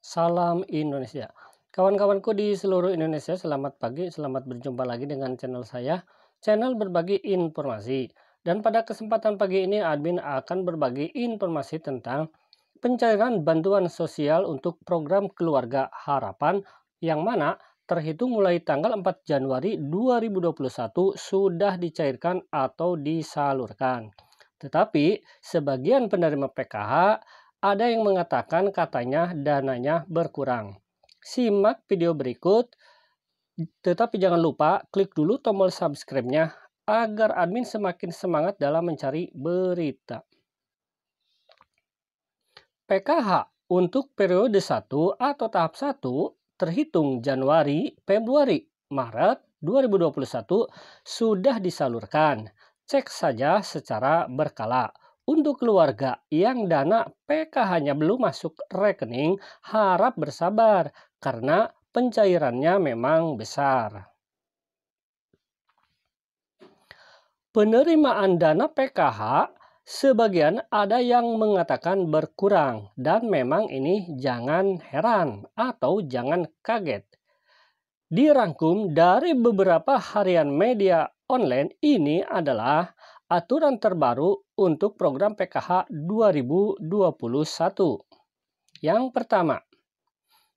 Salam Indonesia. Kawan-kawanku di seluruh Indonesia, selamat pagi, selamat berjumpa lagi dengan channel saya, channel berbagi informasi. Dan pada kesempatan pagi ini, admin akan berbagi informasi tentang pencairan bantuan sosial untuk program Keluarga Harapan, yang mana terhitung mulai tanggal 4 Januari 2021 sudah dicairkan atau disalurkan. Tetapi sebagian penerima PKH ada yang mengatakan katanya dananya berkurang. Simak video berikut, tetapi jangan lupa klik dulu tombol subscribe-nya agar admin semakin semangat dalam mencari berita. PKH untuk periode 1 atau tahap 1 terhitung Januari, Februari, Maret 2021 sudah disalurkan. Cek saja secara berkala. Untuk keluarga yang dana PKH-nya belum masuk rekening, harap bersabar karena pencairannya memang besar. Penerimaan dana PKH sebagian ada yang mengatakan berkurang dan memang ini jangan heran atau jangan kaget. Dirangkum dari beberapa harian media online ini adalah aturan terbaru untuk program PKH 2021. Yang pertama,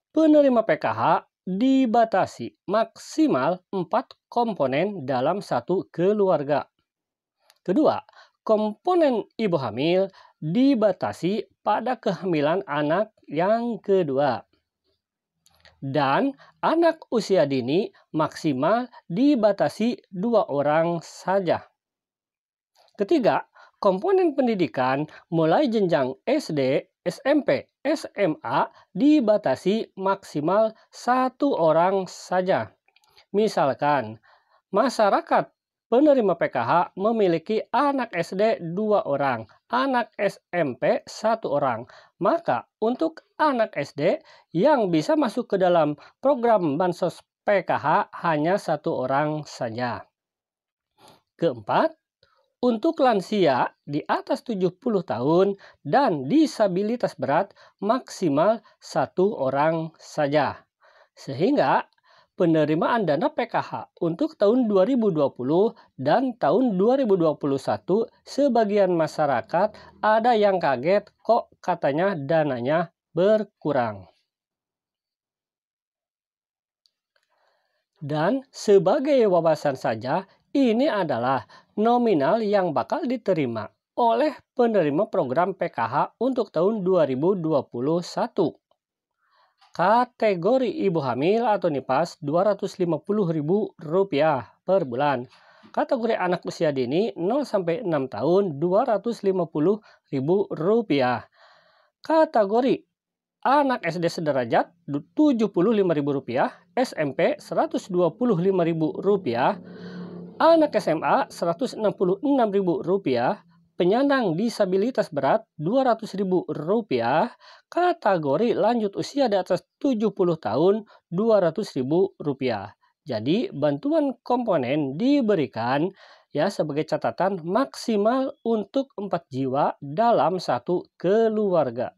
penerima PKH dibatasi maksimal 4 komponen dalam satu keluarga. Kedua, komponen ibu hamil dibatasi pada kehamilan anak yang kedua. Dan anak usia dini maksimal dibatasi dua orang saja. Ketiga, komponen pendidikan mulai jenjang SD, SMP, SMA dibatasi maksimal satu orang saja. Misalkan, masyarakat penerima PKH memiliki anak SD dua orang, anak SMP satu orang. Maka untuk anak SD yang bisa masuk ke dalam program Bansos PKH hanya satu orang saja. Keempat, untuk lansia di atas 70 tahun dan disabilitas berat maksimal satu orang saja. Sehingga penerimaan dana PKH untuk tahun 2020 dan tahun 2021 sebagian masyarakat ada yang kaget kok katanya dananya berkurang. Dan sebagai wawasan saja, ini adalah nominal yang bakal diterima oleh penerima program PKH untuk tahun 2021. Kategori ibu hamil atau NIPAS Rp250.000 per bulan. Kategori anak usia dini 0 sampai 6 tahun Rp250.000. Kategori anak SD sederajat Rp75.000, SMP Rp125.000, Anak SMA Rp166.000, penyandang disabilitas berat Rp200.000, kategori lanjut usia di atas 70 tahun Rp200.000. Jadi bantuan komponen diberikan ya sebagai catatan maksimal untuk 4 jiwa dalam satu keluarga.